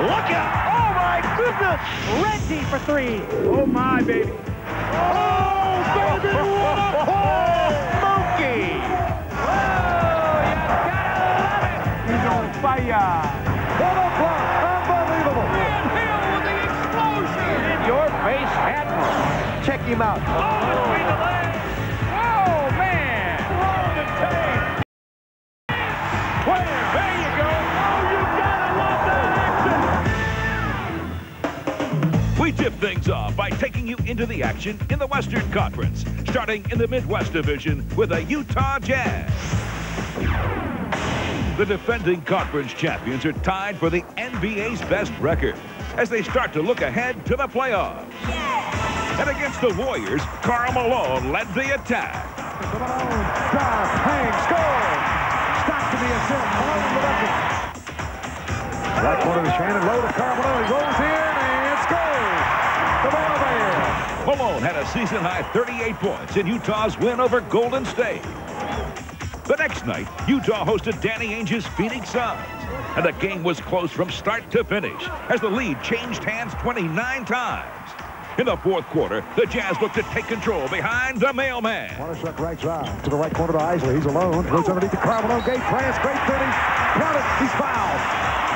Look out! Oh, my goodness! Renty for three. Oh, my baby. Oh, baby, what a pull! Mookie! Oh, you gotta love it. He's on fire. What a block! Unbelievable! Grant Hill with the explosion. In your face, Admiral. Check him out. Oh, tip things off by taking you into the action in the Western Conference, starting in the Midwest Division with the Utah Jazz. The defending conference champions are tied for the NBA's best record as they start to look ahead to the playoffs. And against the Warriors, Karl Malone led the attack. Malone, drive, hang, score. Stopped to the assist. Malone with it. Right corner to Shannon, low to Karl Malone. He rolls in Malone had a season-high 38 points in Utah's win over Golden State. The next night, Utah hosted Danny Ainge's Phoenix Suns. And the game was close from start to finish as the lead changed hands 29 times. In the fourth quarter, the Jazz looked to take control behind the mailman. Watershut right side to the right corner to Eisley. He's alone. Goes underneath the Karl Malone gate. Plans great finish. Count it. He's fouled.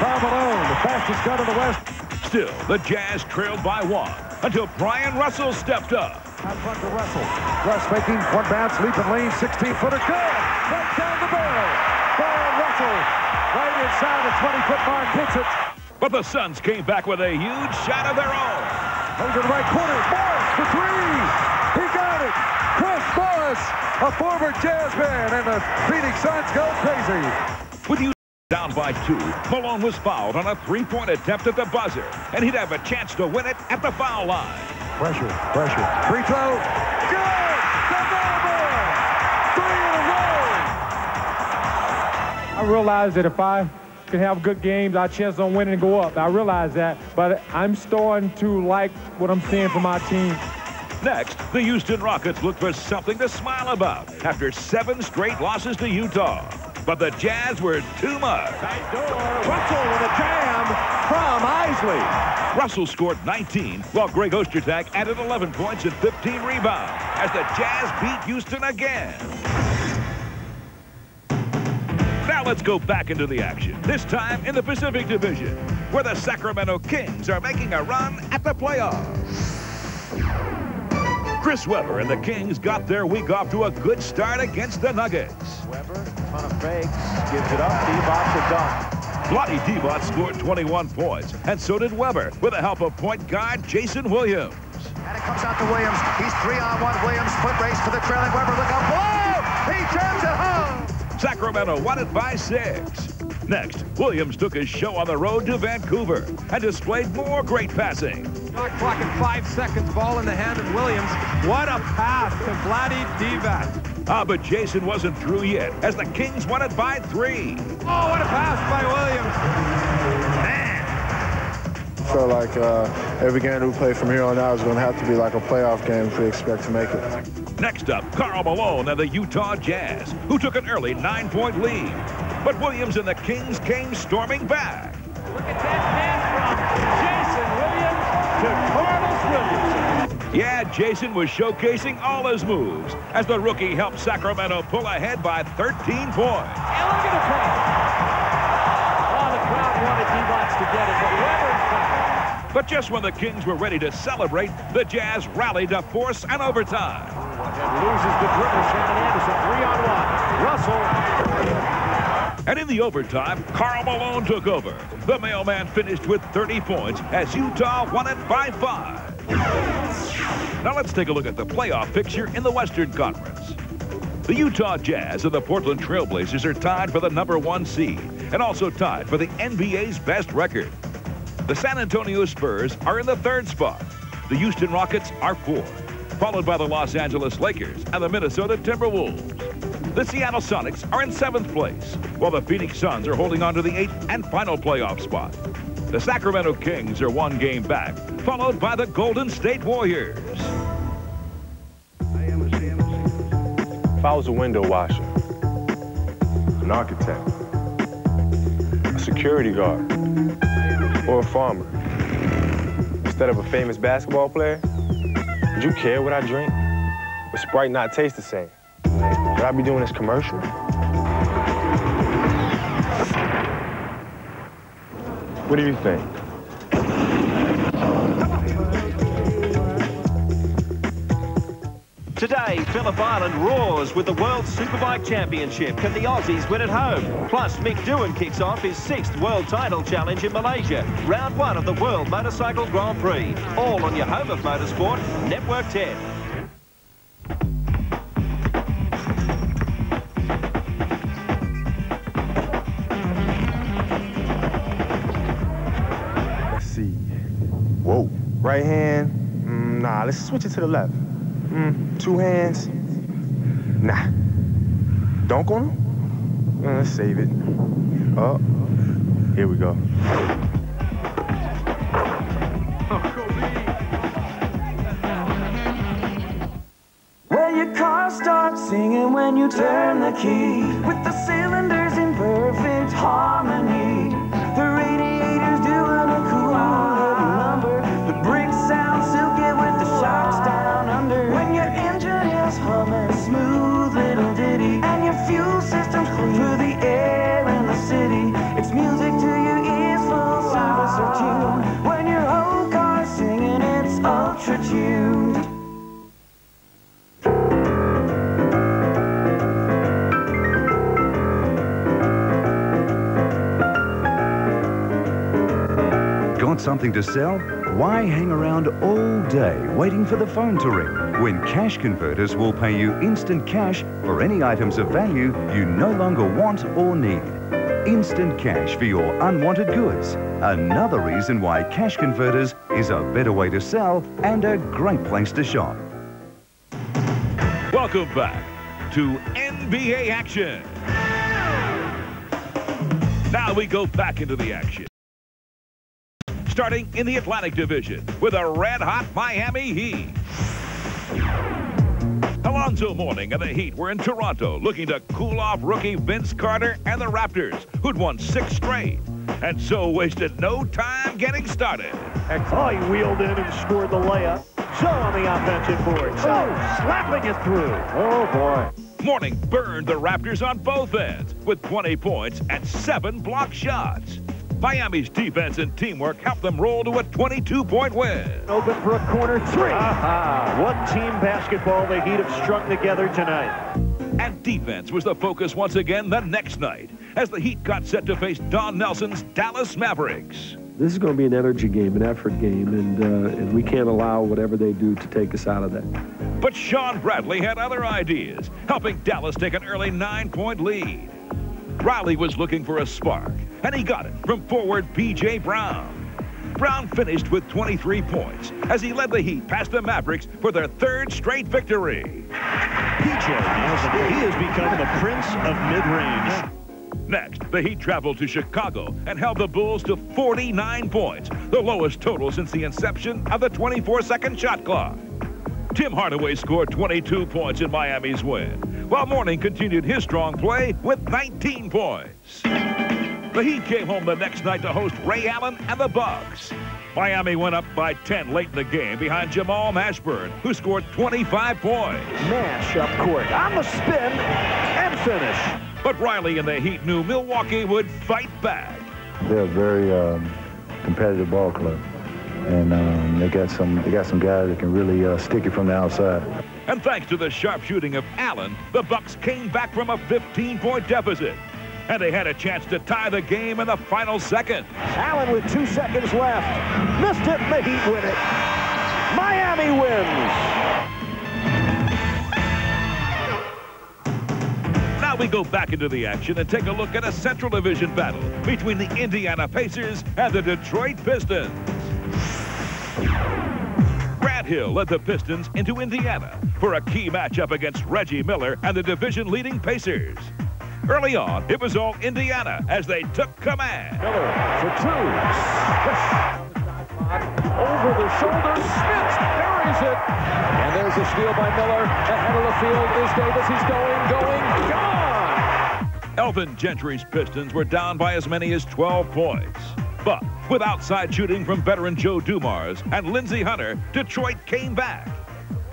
Karl Malone, the fastest gun in the West. Still, the Jazz trailed by one until Bryon Russell stepped up. Out front to Russell. Russ making one bounce, leaping lane, 16-footer. Good. Right down the barrel. Bryon Russell. Right inside the 20-foot mark. Hits it. But the Suns came back with a huge shot of their own. To the right corner. Morris for three. He got it. Chris Morris, a former Jazz man, and the Phoenix Suns go crazy. With you down by two, Malone was fouled on a three-point attempt at the buzzer, and he'd have a chance to win it at the foul line. Pressure, pressure. Free throw. Good. The number. Three in a row. I realize that if I can have good games, our chance on winning go up. I realize that, but I'm starting to like what I'm seeing from my team. Next, the Houston Rockets look for something to smile about after seven straight losses to Utah. But the Jazz were too much. Tight door. Russell with a jam from Eisley. Russell scored 19, while Greg Ostertag added 11 points and 15 rebounds as the Jazz beat Houston again. Now let's go back into the action, this time in the Pacific Division, where the Sacramento Kings are making a run at the playoffs. Chris Webber and the Kings got their week off to a good start against the Nuggets. Webber in front of Fakes, gives it up, Divac a dunk. Vlade Divac scored 21 points, and so did Webber with the help of point guard Jason Williams. And it comes out to Williams. He's three on one. Williams foot race for the trailing Webber. Look out. Whoa! He jams it home. Sacramento won it by six. Next, Williams took his show on the road to Vancouver and displayed more great passing. Shot clock at five seconds. Ball in the hand of Williams. What a pass to Vlade Divac. Ah, but Jason wasn't through yet as the Kings won it by three. Oh, what a pass by Williams. Man, feel like uh, every game that we play from here on out is going to have to be like a playoff game if we expect to make it. next up, Karl Malone and the Utah Jazz, who took an early nine-point lead. But Williams and the Kings came storming back. Yeah, Jason was showcasing all his moves as the rookie helped Sacramento pull ahead by 13 points. And look at the play. Oh, the crowd wanted D-Box to get it, but. But just when the Kings were ready to celebrate, the Jazz rallied to force an overtime. And loses the dribble. Shannon Anderson, three on one. Russell. And in the overtime, Karl Malone took over. The mailman finished with 30 points as Utah won it by five. Now let's take a look at the playoff picture in the Western Conference. The Utah Jazz and the Portland Trailblazers are tied for the number one seed and also tied for the NBA's best record. The San Antonio Spurs are in the third spot. The Houston Rockets are fourth, followed by the Los Angeles Lakers and the Minnesota Timberwolves. The Seattle Sonics are in seventh place, while the Phoenix Suns are holding on to the eighth and final playoff spot. The Sacramento Kings are one game back, followed by the Golden State Warriors. If I was a window washer, an architect, a security guard, or a farmer? Instead of a famous basketball player? Would you care what I drink? Would Sprite not taste the same? Would I be doing this commercial? What do you think? Today, Phillip Island roars with the World Superbike Championship. Can the Aussies win at home? Plus, Mick Doohan kicks off his sixth world title challenge in Malaysia. Round one of the World Motorcycle Grand Prix. All on your home of motorsport, Network 10. Right hand. Mm, nah, let's switch it to the left. Mm, two hands. Nah. On him? Mm, let's save it. Oh, here we go. Well, your car starts singing when you turn the key with the something to sell? Why hang around all day waiting for the phone to ring when Cash Converters will pay you instant cash for any items of value you no longer want or need? Instant cash for your unwanted goods. Another reason why Cash Converters is a better way to sell and a great place to shop. Welcome back to NBA action. Now we go back into the action. Starting in the Atlantic Division with a red-hot Miami Heat. Alonzo Mourning and the Heat were in Toronto looking to cool off rookie Vince Carter and the Raptors, who'd won six straight, and so wasted no time getting started. Oh, he wheeled in and scored the layup. Joe on the offensive board. Joe oh. slapping it through. Oh, boy. Mourning burned the Raptors on both ends with 20 points and seven block shots. Miami's defense and teamwork helped them roll to a 22-point win. Open for a corner three. Aha. What team basketball the Heat have strung together tonight. And defense was the focus once again the next night as the Heat got set to face Don Nelson's Dallas Mavericks. This is going to be an energy game, an effort game, and, uh, and we can't allow whatever they do to take us out of that. But Shawn Bradley had other ideas, helping Dallas take an early nine-point lead. Riley was looking for a spark, and he got it from forward P.J. Brown. Brown finished with 23 points as he led the Heat past the Mavericks for their third straight victory. PJ he has become the prince of mid-range. Next, the Heat traveled to Chicago and held the Bulls to 49 points, the lowest total since the inception of the 24-second shot clock. Tim Hardaway scored 22 points in Miami's win, while Mourning continued his strong play with 19 points. The Heat came home the next night to host Ray Allen and the Bucks. Miami went up by 10 late in the game behind Jamal Mashburn, who scored 25 points. Nash up court on the spin and finish. But Riley and the Heat knew Milwaukee would fight back. They're a very um, competitive ball club, and um, they got some they got some guys that can really uh, stick it from the outside. And thanks to the sharp shooting of Allen, the Bucks came back from a 15-point deficit. And they had a chance to tie the game in the final second. Allen with two seconds left. Missed it, the Heat win it. Miami wins. Now we go back into the action and take a look at a Central Division battle between the Indiana Pacers and the Detroit Pistons. Grant Hill led the Pistons into Indiana for a key matchup against Reggie Miller and the division-leading Pacers. Early on, it was all Indiana as they took command. Miller for two. Over the shoulder, Smith buries it. And there's a steal by Miller. Ahead of the field is Davis. He's going, going, gone. Alvin Gentry's Pistons were down by as many as 12 points. But with outside shooting from veteran Joe Dumars and Lindsey Hunter, Detroit came back.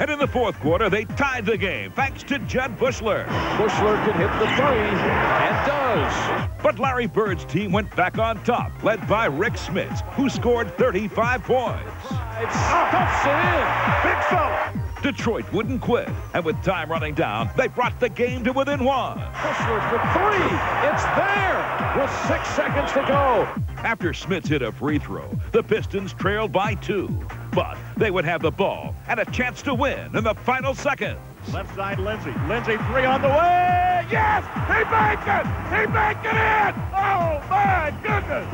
And in the fourth quarter, they tied the game thanks to Jud Buechler. Buechler can hit the three, and does. But Larry Bird's team went back on top, led by Rick Smits, who scored 35 points. Stuffs it in. Big fella. Detroit wouldn't quit, and with time running down, they brought the game to within one. Buechler for three. It's there with six seconds to go. After Smits hit a free throw, the Pistons trailed by two. But they would have the ball and a chance to win in the final seconds. Left side, Lindsey. Lindsey, three on the way. Yes! He banked it! He banked it in! Oh, my goodness!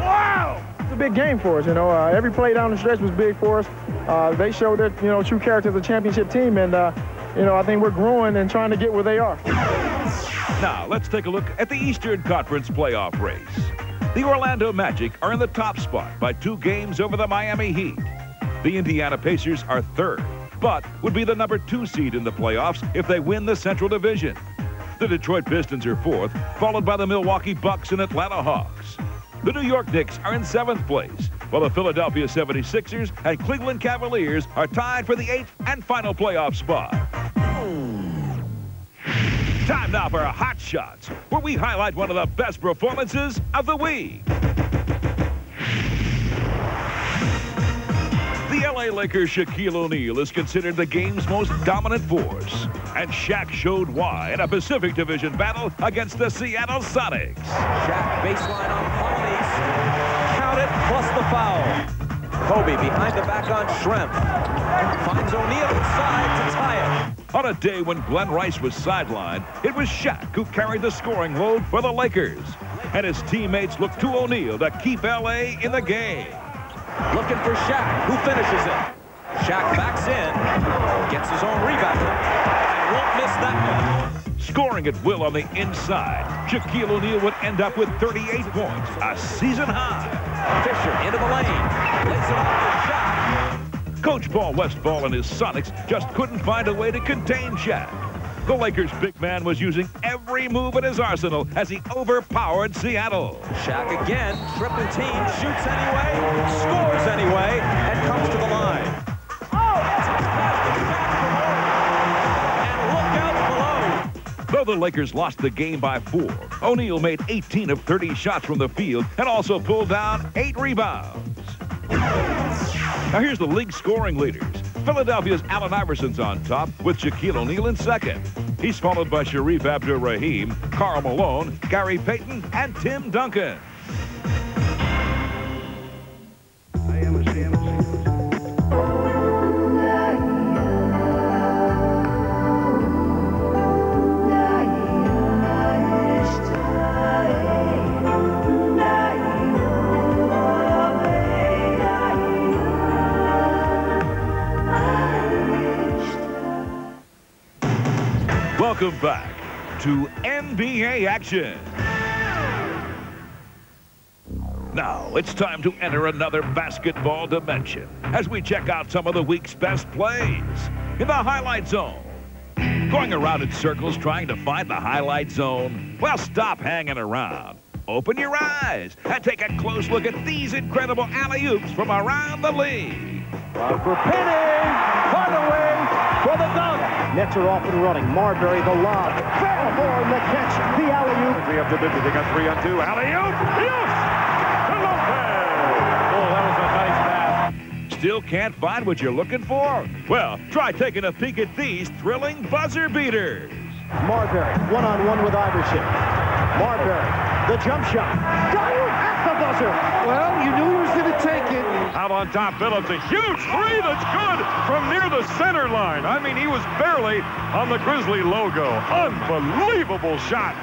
Wow! It's a big game for us, you know. Uh, every play down the stretch was big for us. Uh, they showed their, you know, true character as a championship team, and, uh, you know, I think we're growing and trying to get where they are. Now, let's take a look at the Eastern Conference playoff race. The Orlando Magic are in the top spot by two games over the Miami Heat. The Indiana Pacers are third, but would be the number two seed in the playoffs if they win the Central Division. The Detroit Pistons are fourth, followed by the Milwaukee Bucks and Atlanta Hawks. The New York Knicks are in seventh place, while the Philadelphia 76ers and Cleveland Cavaliers are tied for the eighth and final playoff spot. Time now for Hot Shots, where we highlight one of the best performances of the week. The LA Lakers' Shaquille O'Neal is considered the game's most dominant force. And Shaq showed why in a Pacific Division battle against the Seattle Sonics. Shaq baseline on Polynice. Plus the foul. Kobe behind the back on Schrempf. Finds O'Neal inside to tie it. On a day when Glen Rice was sidelined, it was Shaq who carried the scoring load for the Lakers. And his teammates looked to O'Neal to keep LA in the game. Looking for Shaq, who finishes it. Shaq backs in, gets his own rebound, and won't miss that one. Scoring at will on the inside, Shaquille O'Neal would end up with 38 points, a season high. Fisher into the lane, lays it off shot. Coach Paul Westphal and his Sonics just couldn't find a way to contain Shaq. The Lakers' big man was using every move in his arsenal as he overpowered Seattle. Shaq again, triple team, shoots anyway, scores anyway, the Lakers lost the game by four, O'Neal made 18 of 30 shots from the field and also pulled down eight rebounds. Now here's the league scoring leaders. Philadelphia's Allen Iverson's on top with Shaquille O'Neal in second. He's followed by Shareef Abdur-Rahim, Karl Malone, Gary Payton, and Tim Duncan. Welcome back to NBA action. Now it's time to enter another basketball dimension as we check out some of the week's best plays in the highlight zone. Going around in circles trying to find the highlight zone? Well, stop hanging around. Open your eyes and take a close look at these incredible alley-oops from around the league. For Penny. Nets are off and running. Marbury the lob. Fairmore the catch. The alley-oop. Three up to Bibby. They got three on two. Alley-oop. Yes! To Lopez. Oh, that was a nice pass. Still can't find what you're looking for? Well, try taking a peek at these thrilling buzzer beaters. Marbury one-on-one with Iverson. Marbury, the jump shot. Got it at the buzzer. Well, you knew he was going to take it. Out on top, Phillips. A huge three that's good from near the center line. I mean, he was barely on the Grizzly logo. Unbelievable shot.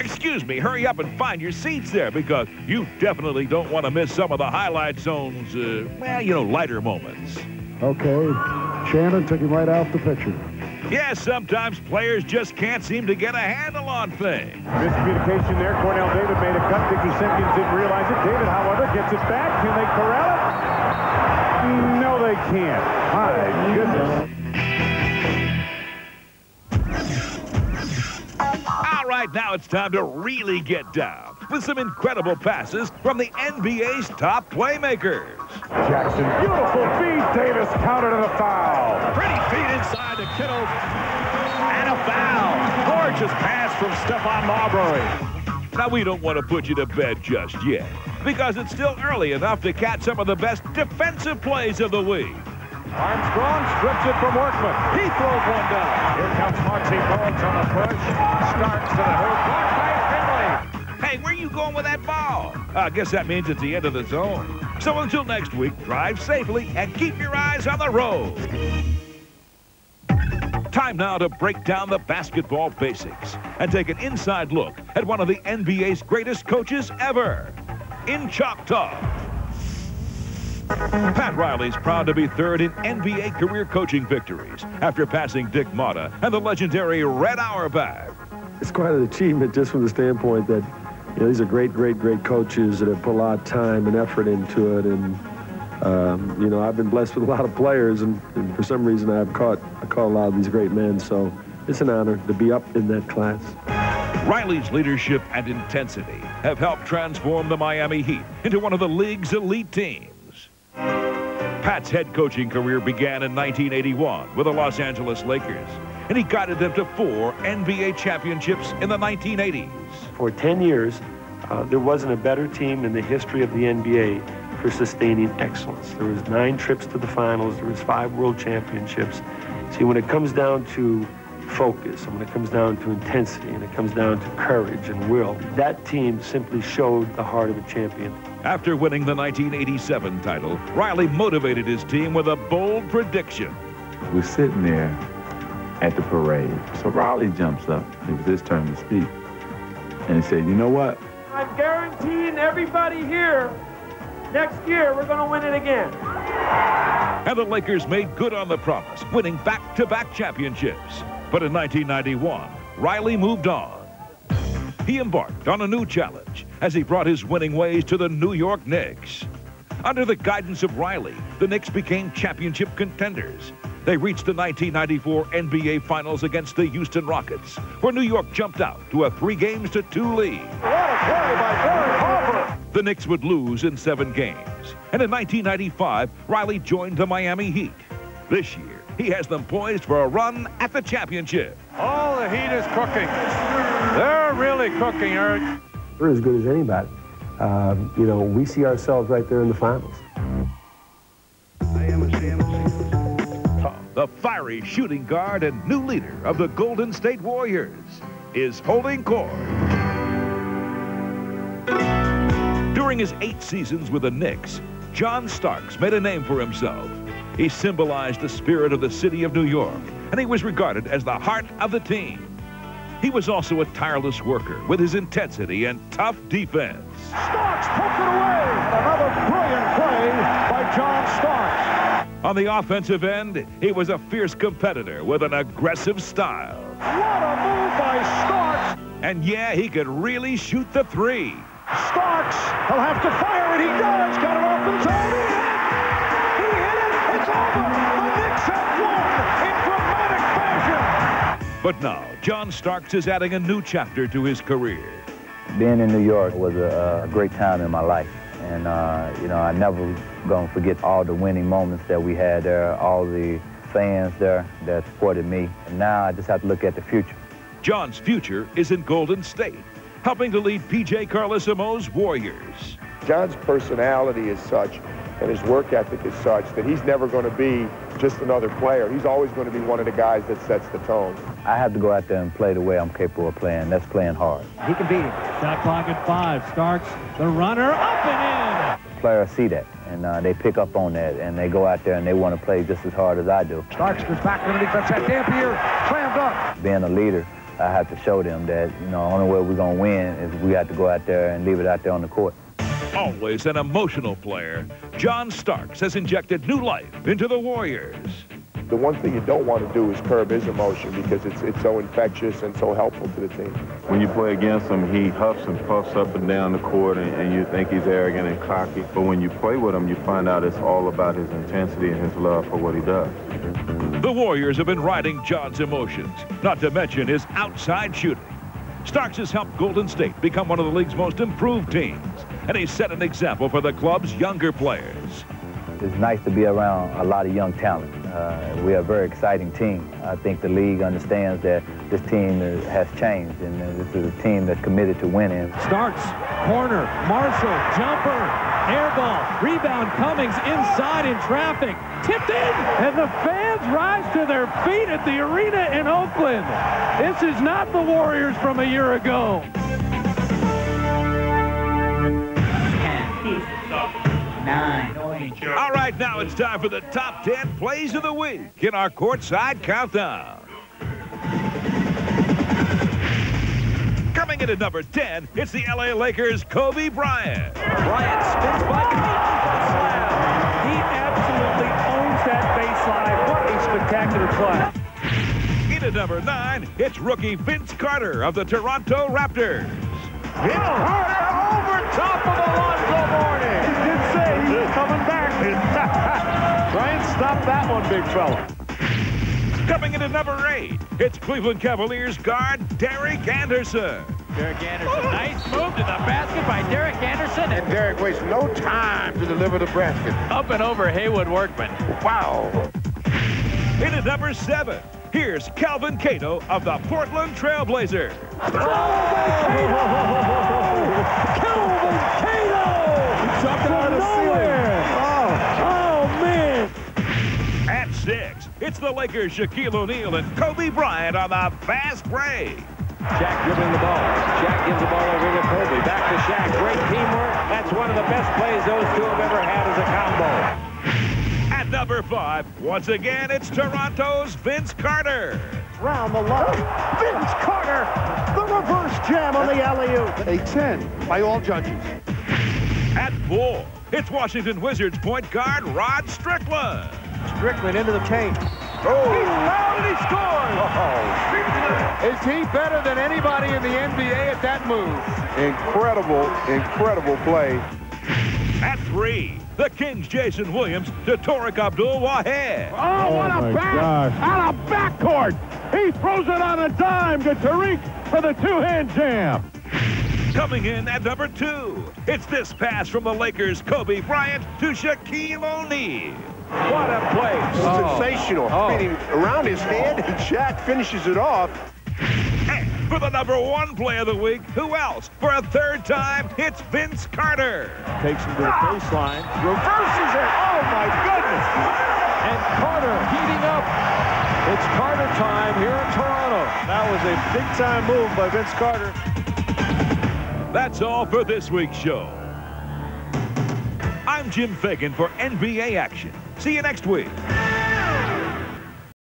Excuse me, hurry up and find your seats there because you definitely don't want to miss some of the highlight zone's, uh, well, you know, lighter moments. Okay, Shannon took him right off the picture. Yes, sometimes players just can't seem to get a handle on things. Miscommunication there. Kornel David made a cut. Dickie Simpkins didn't realize it. David, however, gets it back. Can they corral it? No, they can't. My goodness. All right, now it's time to really get down with some incredible passes from the NBA's top playmakers. Jackson, beautiful feed. Davis counted in a foul. Pretty feed Pass from Stephon Marbury. Now, we don't want to put you to bed just yet because it's still early enough to catch some of the best defensive plays of the week. Armstrong strips it from Workman. He throws one down. Here comes Muggsy Bogues on the push. Starks to the hoop. Blocked by Finley. Hey, where are you going with that ball? I guess that means it's the end of the zone. So until next week, drive safely and keep your eyes on the road. Time now to break down the basketball basics and take an inside look at one of the NBA's greatest coaches ever in Choctaw. Pat Riley's proud to be third in NBA career coaching victories after passing Dick Motta and the legendary Red Auerbach. It's quite an achievement just from the standpoint that you know, these are great, great, great coaches that have put a lot of time and effort into it. And, um, you know, I've been blessed with a lot of players, and, and for some reason I've caught, I caught a lot of these great men. So it's an honor to be up in that class. Riley's leadership and intensity have helped transform the Miami Heat into one of the league's elite teams. Pat's head coaching career began in 1981 with the Los Angeles Lakers, and he guided them to four NBA championships in the 1980s. For 10 years, uh, there wasn't a better team in the history of the NBA for sustaining excellence. There was nine trips to the finals. There was five world championships. See, when it comes down to focus, and when it comes down to intensity, and it comes down to courage and will, that team simply showed the heart of a champion. After winning the 1987 title, Riley motivated his team with a bold prediction. We're sitting there at the parade. So Riley jumps up. It was his turn to speak. And he said, you know what? I'm guaranteeing everybody here, next year we're going to win it again. And the Lakers made good on the promise, winning back-to-back championships. But in 1991, Riley moved on. He embarked on a new challenge as he brought his winning ways to the New York Knicks. Under the guidance of Riley, the Knicks became championship contenders. They reached the 1994 NBA Finals against the Houston Rockets, where New York jumped out to a three games to two lead. What a play by Derek Harper. The Knicks would lose in seven games. And in 1995, Riley joined the Miami Heat. This year, he has them poised for a run at the championship. All the Heat is cooking. They're really cooking, Eric. We're as good as anybody. Um, you know, we see ourselves right there in the finals. The fiery shooting guard and new leader of the Golden State Warriors is holding court. During his eight seasons with the Knicks, John Starks made a name for himself. He symbolized the spirit of the city of New York, and he was regarded as the heart of the team. He was also a tireless worker with his intensity and tough defense. Starks poked it away. Another brilliant play by John Starks. On the offensive end, he was a fierce competitor with an aggressive style. What a move by Starks. And yeah, he could really shoot the three. Starks, he'll have to fire it. He does. Got it off the zone. He hit it. He hit it. It's over. The Knicks have won in dramatic fashion. But now, John Starks is adding a new chapter to his career. Being in New York was a, a great time in my life. And, uh, you know, I never going to forget all the winning moments that we had there, all the fans there that supported me. And now I just have to look at the future. John's future is in Golden State, helping to lead P.J. Carlesimo's Warriors. John's personality is such and his work ethic is such that he's never going to be just another player. He's always going to be one of the guys that sets the tone. I have to go out there and play the way I'm capable of playing. That's playing hard. He can beat him. Shot clock at five. Starks the runner up and in. Players see that, and uh, they pick up on that, and they go out there and they want to play just as hard as I do. Starks goes back to the defense. That Dampier slammed up. Being a leader, I have to show them that, you know, the only way we're going to win is we have to go out there and leave it out there on the court. Always an emotional player, John Starks has injected new life into the Warriors. The one thing you don't want to do is curb his emotion because it's, it's so infectious and so helpful to the team. When you play against him, he huffs and puffs up and down the court, and, and you think he's arrogant and cocky. But when you play with him, you find out it's all about his intensity and his love for what he does. The Warriors have been riding John's emotions, not to mention his outside shooting. Starks has helped Golden State become one of the league's most improved teams, and he's set an example for the club's younger players. It's nice to be around a lot of young talent. Uh, we are a very exciting team. I think the league understands that this team is, has changed, and this is a team that's committed to winning. Starks, corner, Marshall, jumper, air ball, rebound Cummings inside in traffic, tipped in, and the fans rise to their feet at the arena in Oakland. This is not the Warriors from a year ago. Nine. Right, now it's time for the top 10 plays of the week in our courtside countdown. Coming in at number 10, it's the LA Lakers' Kobe Bryant. Bryant spins by slam. He absolutely owns that baseline. What a spectacular play. In at number 9, it's rookie Vince Carter of the Toronto Raptors. Vince Carter over top of Alonzo Mourning. Bryant stopped that one, big fella. Coming in at number 8, it's Cleveland Cavaliers guard Derek Anderson. Derek Anderson, oh. nice move to the basket by Derek Anderson. And Derek wastes no time to deliver the basket. Up and over Haywoode Workman. Wow. In at number 7, here's Kelvin Cato of the Portland Trailblazers. Oh! Kelvin Cato! At 6, it's the Lakers' Shaquille O'Neal and Kobe Bryant on the fast break. Shaq dribbling the ball. Shaq gives the ball over to Kobe. Back to Shaq. Great teamwork. That's one of the best plays those two have ever had as a combo. At number 5, once again, it's Toronto's Vince Carter. Round the line. Oh, Vince Carter, the reverse jam on the alley-oop. A 10 by all judges. At 4, it's Washington Wizards point guard Rod Strickland. Strickland into the paint. Oh! He's fouled and he scores! Oh. Is he better than anybody in the NBA at that move? Incredible, incredible play. At 3, the Kings' Jason Williams to Tariq Abdul-Wahad. Oh, oh, what Oh, a my pass! gosh. Out of backcourt! He throws it on a dime to Tariq for the two-hand jam. Coming in at number 2, it's this pass from the Lakers' Kobe Bryant to Shaquille O'Neal. What a play. Oh. Sensational. Oh. Meaning around his head, and Shaq finishes it off. And for the number one play of the week, who else? For a third time, it's Vince Carter. Takes him to the baseline, reverses it. Oh, my goodness! And Carter heating up. It's Carter time here in Toronto. That was a big-time move by Vince Carter. That's all for this week's show. I'm Jim Fagan for NBA Action. See you next week.